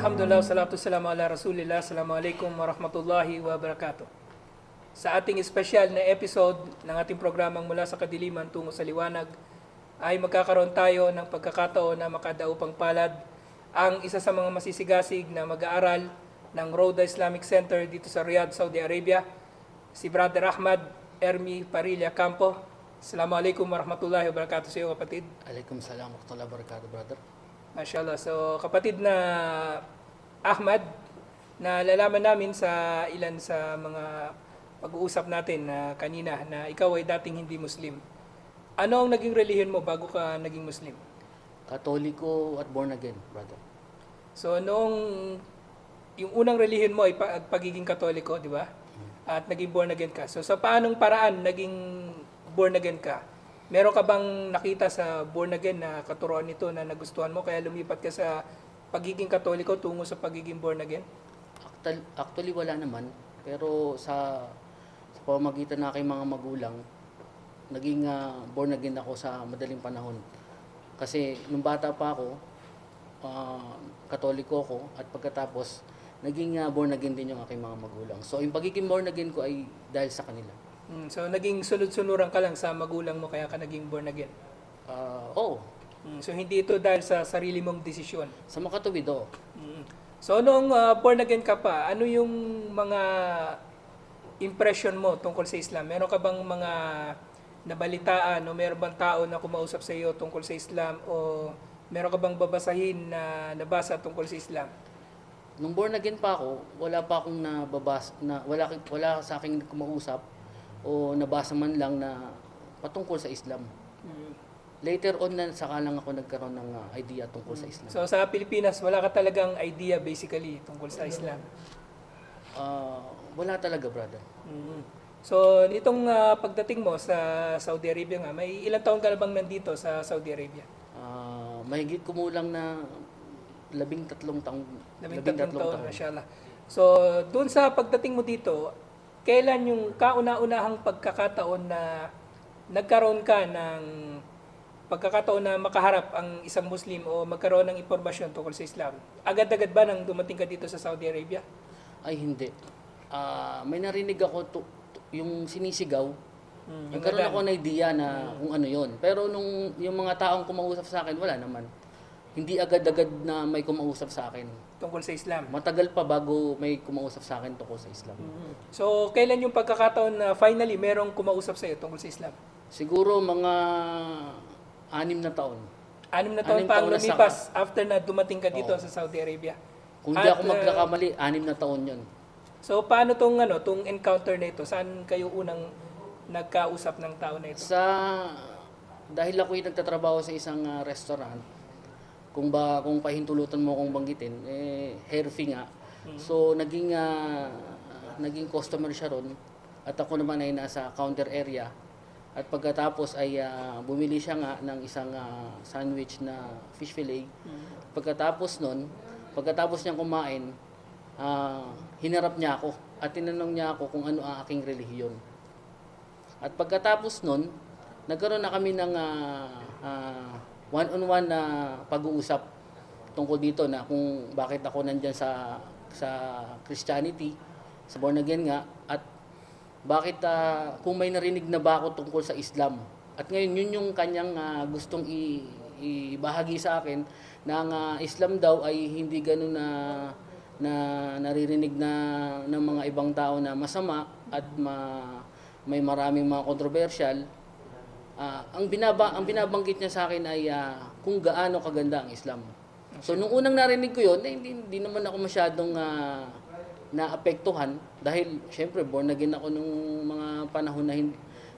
Alhamdulillah, salatu salamu ala rasulillah, assalamualaikum warahmatullahi wabarakatuh. Sa ating espesyal na episode ng ating programang mula sa kadiliman tungo sa liwanag, ay magkakaroon tayo ng pagkakataon na makadaupang palad ang isa sa mga masisigasig na mag-aaral ng Rhoda Islamic Center dito sa Riyadh, Saudi Arabia, si Brother Ahmad Ermi Parilla Campo. Assalamualaikum warahmatullahi wabarakatuh sa iyo kapatid. Alaikum salam wa rahmatullahi wa barakatuh, brother. Mashallah. So, kapatid na Ahmad, na lalaman namin sa ilan sa mga pag-uusap natin na kanina na ikaw ay dating hindi Muslim. Ano ang naging relihiyon mo bago ka naging Muslim? Katoliko at born again, brother. So, noong yung unang relihiyon mo ay pa- pagiging katoliko, di ba? At naging born again ka. So, sa paanong paraan naging born again ka? Meron ka bang nakita sa born again na katuruan nito na nagustuhan mo kaya lumipat ka sa pagiging katoliko tungo sa pagiging born again? Actually, actually wala naman, pero sa sa pamamagitan na aking mga magulang, naging ah, born again ako sa madaling panahon. Kasi nung bata pa ako, ah, katoliko ako at pagkatapos naging ah, born again din yung aking mga magulang. So yung pagiging born again ko ay dahil sa kanila. Mm, so, naging sunod-sunuran ka lang sa magulang mo kaya ka naging born again? Ah, oo, Mm, so, hindi ito dahil sa sarili mong desisyon? sa makatuwid oo. Mm. So, noong ah, born again ka pa, ano yung mga impression mo tungkol sa Islam? Meron ka bang mga nabalitaan o meron bang tao na kumausap sa iyo tungkol sa Islam o meron ka bang babasahin na nabasa tungkol sa Islam? Nung born again pa ako, wala pa akong nababas na wala wala sa akin kumausap o nabasa man lang na patungkol sa Islam. Mm. Later on na saka lang ako nagkaroon ng uh, idea tungkol sa Islam. So, sa Pilipinas, wala ka talagang idea basically tungkol sa Islam? Ah, wala talaga, brother. Mm. So, nitong ah, pagdating mo sa Saudi Arabia nga, may ilang taon ka na bang nandito sa Saudi Arabia? Ah, mahigit kumulang na labing tatlong taong Labing tatlong taon, mashallah. So, doon sa pagdating mo dito, kailan yung kauna-unahang pagkakataon na nagkaroon ka ng pagkakataon na makaharap ang isang Muslim o magkaroon ng impormasyon tungkol sa Islam? Agad-agad ba nang dumating ka dito sa Saudi Arabia? Ay hindi. Ah, may narinig ako tu- tu- yung sinisigaw. Mm, Nagkaroon ako ng idea na kung ano yon. Pero nung yung mga taong kumausap sa akin, wala naman. Hindi agad-agad na may kumausap sa akin. tungkol sa Islam. Matagal pa bago may kumausap sa akin tungkol sa Islam. Mm. So, kailan yung pagkakataon na finally merong kumausap sa iyo tungkol sa Islam? Siguro mga anim na taon. Anim na taon Anim pa ang lumipas after na dumating ka dito sa Saudi Arabia. Kung di At, ako uh, magkakamali, anim na taon yon. So paano tong ano, tong encounter na ito? Saan kayo unang nagkausap ng tao na ito? Sa dahil ako ay nagtatrabaho sa isang ah, restaurant, kung ba kung pahintulutan mo akong banggitin, eh Herfi nga. So naging ah, naging customer siya ron at ako naman ay nasa counter area. At pagkatapos ay ah, bumili siya nga ng isang ah, sandwich na fish fillet. Pagkatapos nun, pagkatapos niyang kumain, ah, hinarap niya ako at tinanong niya ako kung ano ang aking relihiyon. At pagkatapos nun, nagkaroon na kami ng ah, ah, one-on-one na pag-uusap tungkol dito na kung bakit ako nandyan sa sa Christianity, sa born again nga, at bakit ah, kung may narinig na ba ako tungkol sa Islam. At ngayon, yun yung kanyang ah, gustong i- ibahagi sa akin na ang ah, Islam daw ay hindi ganun na na naririnig na ng mga ibang tao na masama at ma, may maraming mga controversial. Ah, ang binaba ang binabanggit niya sa akin ay ah, kung gaano kaganda ang Islam. So nung unang narinig ko 'yon, eh, hindi, hindi naman ako masyadong ah, naapektuhan dahil syempre born again ako nung mga panahon na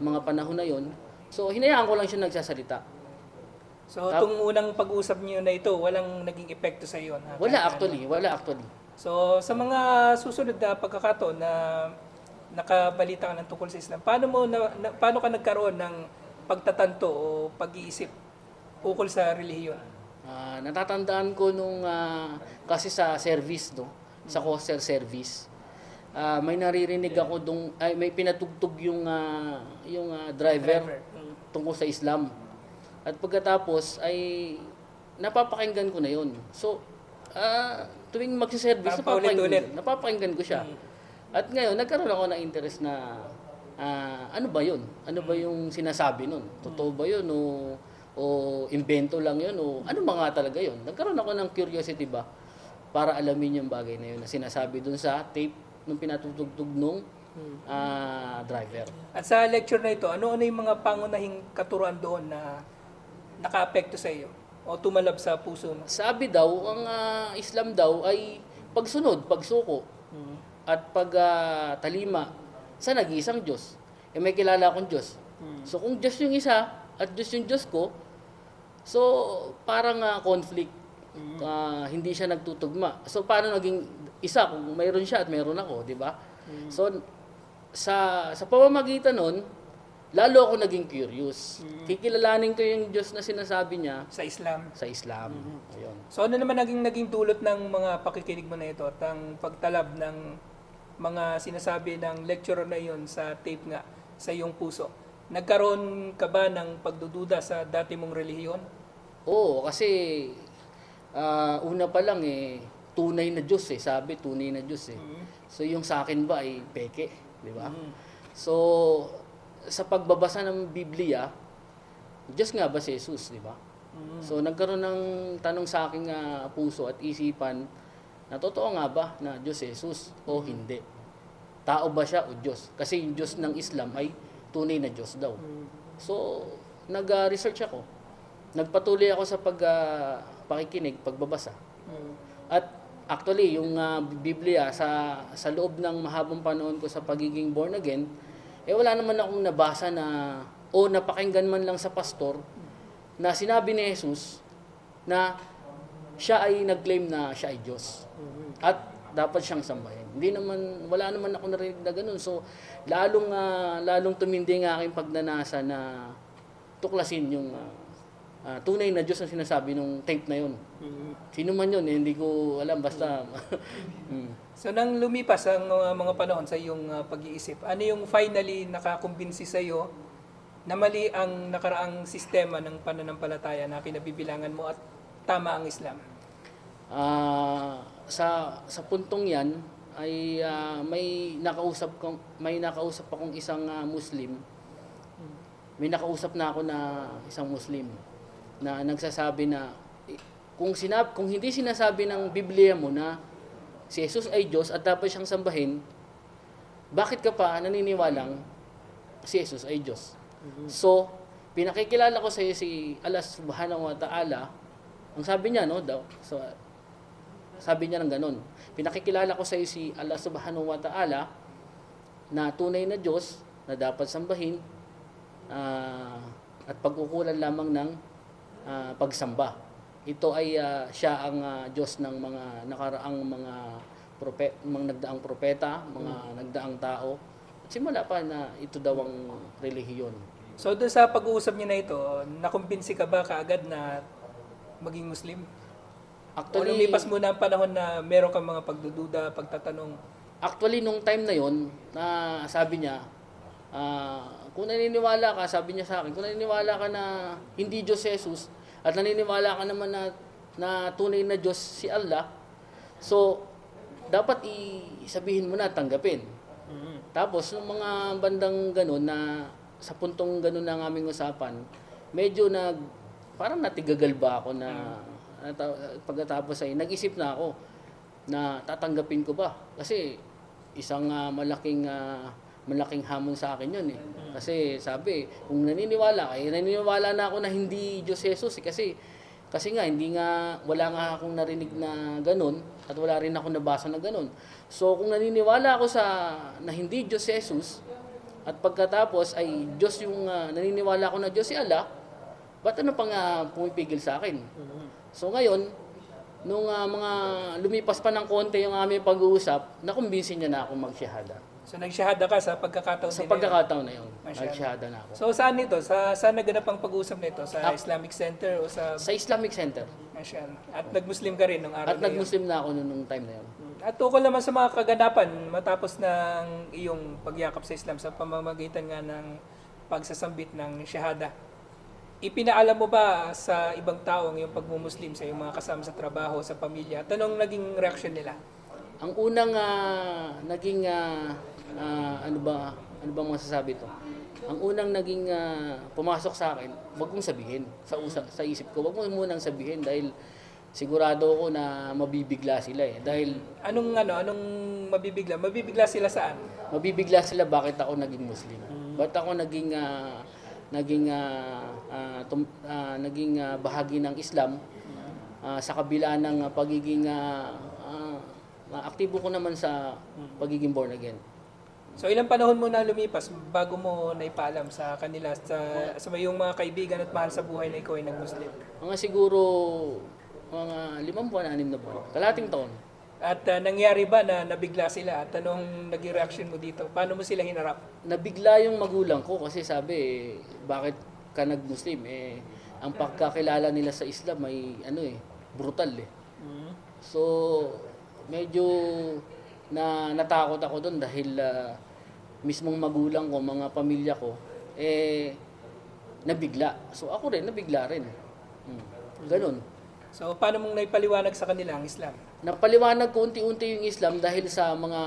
mga panahon na 'yon. So hinayaan ko lang siya nagsasalita. So itong unang pag-usap niyo na ito, walang naging epekto sa iyo? na- Wala actually, wala actually. So sa mga susunod na pagkakataon na nakabalita ka ng tungkol sa Islam, paano mo na, na- paano ka nagkaroon ng pagtatanto o pag-iisip ukol sa relihiyon? Ah, natatandaan ko nung ah, kasi sa service no, sa coastal service. ah, may naririnig ako dong ay may pinatugtog yung ah, yung ah, driver, Mm. tungkol sa Islam. At pagkatapos ay napapakinggan ko na yon. So, ah, tuwing magsiservice, Ah, paulit-ulit. napapakinggan, napapakinggan ko siya. At ngayon, nagkaroon ako ng interest na ah, ano ba yun? Ano ba yung sinasabi nun? Totoo ba yun? O, o invento lang yun? O ano ba nga talaga yun? Nagkaroon ako ng curiosity ba? Para alamin yung bagay na yun na sinasabi dun sa tape nung pinatutugtog nung ah, driver. At sa lecture na ito, ano-ano yung mga pangunahing katuruan doon na naka-apekto sa iyo o tumalab sa puso mo? Sabi daw, ang ah, Islam daw ay pagsunod, pagsuko, Mm. at pagtalima sa nag-iisang Diyos. Eh may kilala akong Diyos. So kung Diyos yung isa at Diyos yung Diyos ko, so parang ah, conflict. Ah, hindi siya nagtutugma. So paano naging isa kung mayroon siya at mayroon ako, di ba? So sa sa pamamagitan nun, lalo ako naging curious. Kikilalanin ko yung Diyos na sinasabi niya Sa Islam. sa Islam. Ayun. So ano naman naging naging dulot ng mga pakikinig mo na ito at ang pagtalab ng mga sinasabi ng lecturer na iyon sa tape nga sa iyong puso? Nagkaroon ka ba ng pagdududa sa dati mong relihiyon? Oo, kasi ah, una pa lang eh, tunay na Diyos eh. Sabi, tunay na Diyos eh. So yung sa akin ba ay peke, di ba? So sa pagbabasa ng Biblia, Diyos nga ba si Jesus, di ba? So nagkaroon ng tanong sa aking ah, puso at isipan na totoo nga ba na Diyos si Jesus o hindi? Tao ba siya o Diyos? Kasi yung Diyos ng Islam ay tunay na Diyos daw. So nag-research ako. Nagpatuloy ako sa pag ah, pakikinig, pagbabasa. At actually, yung ah, Biblia sa sa loob ng mahabang panahon ko sa pagiging born again, eh wala naman akong nabasa na o napakinggan man lang sa pastor na sinabi ni Jesus na siya ay nag-claim na siya ay Diyos. At dapat siyang sambahin. Hindi naman wala naman ako narinig na ganun. So lalong ah, lalong tumindi ang aking pagnanasa na tuklasin yung ah, ah, tunay na Diyos ang sinasabi nung tape na yun. Sino man yun, eh, hindi ko alam. Basta, mm. So nang lumipas ang mga, mga panahon sa iyong uh, pag-iisip, ano yung finally nakakumbinsi sa iyo na mali ang nakaraang sistema ng pananampalataya na kinabibilangan mo at tama ang Islam? Ah, sa sa puntong 'yan ay ah, may nakausap kong may nakausap akong isang ah, Muslim. May nakausap na ako na isang Muslim na nagsasabi na kung sinab kung hindi sinasabi ng Biblia mo na si Jesus ay Diyos at dapat siyang sambahin, bakit ka pa naniniwalang si Jesus ay Diyos? So, pinakikilala ko sa iyo si Allah Subhanahu wa Ta'ala. Ang sabi niya no daw, so sabi niya ng ganun. Pinakikilala ko sa iyo si Allah Subhanahu wa Ta'ala na tunay na Diyos na dapat sambahin ah, at pagkukulan lamang ng ah, pagsamba. Ito ay ah, siya ang ah, Diyos ng mga nakaraang mga prope, mga nagdaang propeta, mga nagdaang tao. At simula pa na ito daw ang relihiyon. So doon sa pag-uusap niyo na ito, nakumbinsi ka ba kaagad na maging Muslim? o Actually, lumipas muna ang panahon na meron kang mga pagdududa, pagtatanong? Actually, nung time na yon na sabi niya, ah, kung naniniwala ka, sabi niya sa akin, kung naniniwala ka na hindi Diyos si Jesus, at naniniwala ka naman na, na tunay na Diyos si Allah, so, dapat isabihin mo na, tanggapin. Tapos, yung mga bandang ganun na sa puntong ganun ng aming usapan, medyo nag, parang natigagal ba ako na, nata- pagkatapos ay, nag-isip na ako na tatanggapin ko ba? Kasi isang ah, malaking ah, malaking hamon sa akin yun eh. Kasi sabi, kung naniniwala eh, naniniwala na ako na hindi Diyos Jesus eh. Kasi, kasi nga, hindi nga, wala nga akong narinig na ganun at wala rin ako nabasa na ganun. So, kung naniniwala ako sa na hindi Diyos Jesus at pagkatapos ay Diyos yung ah, naniniwala ko na Diyos si Allah, ba't ano pang ah, pumipigil sa akin? So ngayon, nung ah, mga lumipas pa ng konti yung aming pag-uusap, nakumbinsin niya na ako magsyahada. So nagshahada ka sa pagkakataon Sa din pagkakataon na yun, nagsyahada na ako. So saan ito? Sa saan naganap ang pag-uusap nito? Sa Ah. Islamic Center o sa Sa Islamic Center. Mashallah. At nag-Muslim ka rin nung araw At na yun? nag-Muslim na ako nung time na yun. At tukol naman sa mga kaganapan matapos ng iyong pagyakap sa Islam sa pamamagitan nga ng pagsasambit ng shahada. Ipinaalam mo ba sa ibang tao ang iyong pagmumuslim sa iyong mga kasama sa trabaho, sa pamilya? At anong naging reaksyon nila? Ang unang ah, naging ah, ah, ano ba ano ba masasabi to? Ang unang naging ah, pumasok sa akin, wag mong sabihin sa usa, sa isip ko, wag mo munang sabihin dahil sigurado ako na mabibigla sila eh. Dahil Anong ano, anong mabibigla? Mabibigla sila saan? mabibigla sila bakit ako naging Muslim. Ba't ako naging ah, naging ah, ah, tum- ah, naging ah, bahagi ng Islam ah, sa kabila ng pagiging ah, ah, aktibo ko naman sa pagiging born again. So ilang panahon mo na lumipas bago mo naipaalam sa kanila, sa, sa iyong mga kaibigan at mahal sa buhay na ikaw ay nag-Muslim? Mga siguro mga limang buwan, anim na buwan. Kalating taon. At ah, nangyari ba na nabigla sila at anong naging reaction mo dito? Paano mo sila hinarap? Nabigla yung magulang ko kasi sabi, eh, bakit ka nag-Muslim? Eh, ang pagkakilala nila sa Islam ay ano eh, brutal eh. So, medyo na natakot ako doon dahil ah, mismong magulang ko, mga pamilya ko, eh, nabigla. So, ako rin, nabigla rin. Hmm. Ganun. So paano mong naipaliwanag sa kanila ang Islam? Napaliwanag ko unti-unti yung Islam dahil sa mga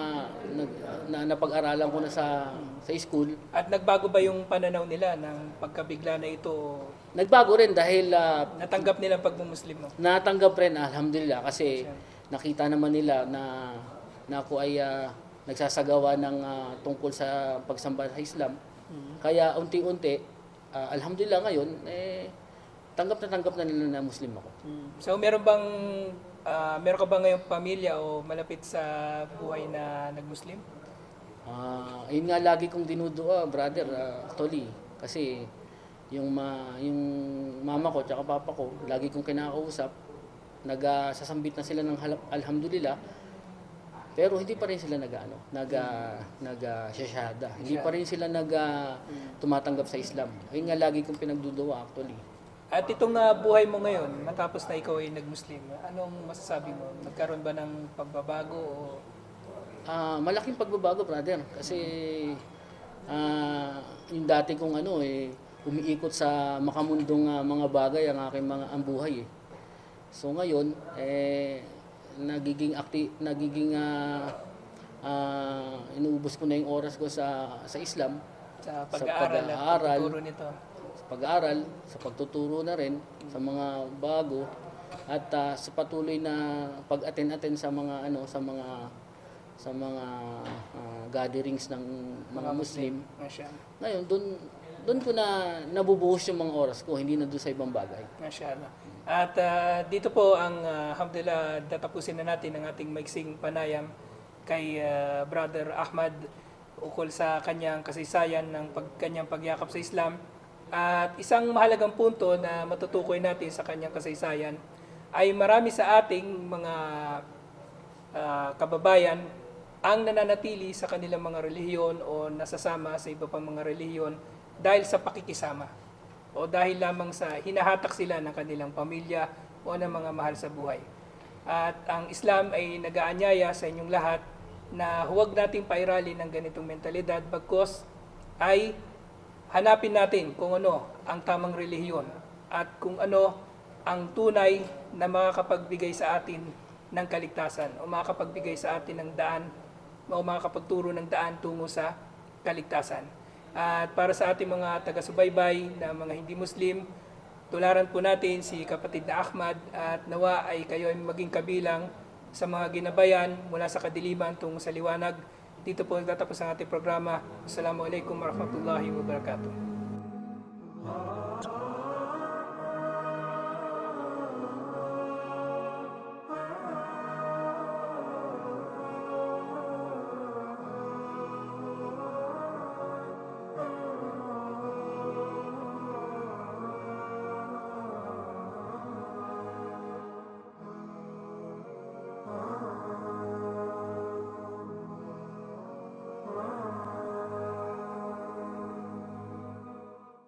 nag, na, napag-aralan ko na sa sa school. At nagbago ba yung pananaw nila ng pagkabigla na ito? Nagbago rin dahil ah, Natanggap nila pagmumuslim mo? natanggap rin alhamdulillah kasi nakita naman nila na na ako ay ah, nagsasagawa ng ah, tungkol sa pagsamba sa Islam. Kaya unti-unti ah, alhamdulillah ngayon eh tanggap na tanggap na nila na Muslim ako. So meron bang ah, meron ka ba ngayong pamilya o malapit sa buhay na nagmuslim? Ah, yun nga lagi kong dinudua, brother, ah, actually. Kasi yung ma, yung mama ko tsaka papa ko, lagi kong kinakausap, nagsasambit na sila ng halap, alhamdulillah. Pero hindi pa rin sila nag-ano, nag nag shasyada. Hindi pa rin sila nag ah, tumatanggap sa Islam. Yun nga lagi kong pinagduduwa actually. At itong ah, buhay mo ngayon, matapos na ikaw ay nagmuslim, anong masasabi mo? Nagkaroon ba ng pagbabago o Ah, malaking pagbabago, brother. Kasi ah, yung dati kong ano eh umiikot sa makamundong ah, mga bagay ang aking mga ang buhay eh. So ngayon eh nagiging akti nagiging ah, ah, inuubos ko na yung oras ko sa sa Islam, sa Sa pag-aaral at pag-aaral. nito? sa pag-aaral, sa pagtuturo na rin sa mga bago at ah, sa patuloy na pag-attend-attend sa mga ano sa mga sa mga ah, gatherings ng mga Muslim. Masya, Ngayon, doon doon ko na nabubuhos yung mga oras ko, hindi na doon sa ibang bagay. Mashallah. At ah, dito po ang uh, alhamdulillah tatapusin na natin ang ating maiksing panayam kay ah, Brother Ahmad ukol sa kanyang kasaysayan ng pag, kanyang pagyakap sa Islam. At isang mahalagang punto na matutukoy natin sa kanyang kasaysayan ay marami sa ating mga ah, kababayan ang nananatili sa kanilang mga relihiyon o nasasama sa iba pang mga relihiyon dahil sa pakikisama o dahil lamang sa hinahatak sila ng kanilang pamilya o ng mga mahal sa buhay. At ang Islam ay nagaanyaya sa inyong lahat na huwag nating pairalin ng ganitong mentalidad bagkos ay hanapin natin kung ano ang tamang relihiyon at kung ano ang tunay na makakapagbigay sa atin ng kaligtasan o makakapagbigay sa atin ng daan o makakapagturo ng daan tungo sa kaligtasan. At para sa ating mga taga-subaybay na mga hindi Muslim, tularan po natin si kapatid na Ahmad at nawa ay kayo ay maging kabilang sa mga ginabayan mula sa kadiliman tungo sa liwanag. Dito po nagtatapos ang ating programa. Assalamualaikum warahmatullahi wabarakatuh.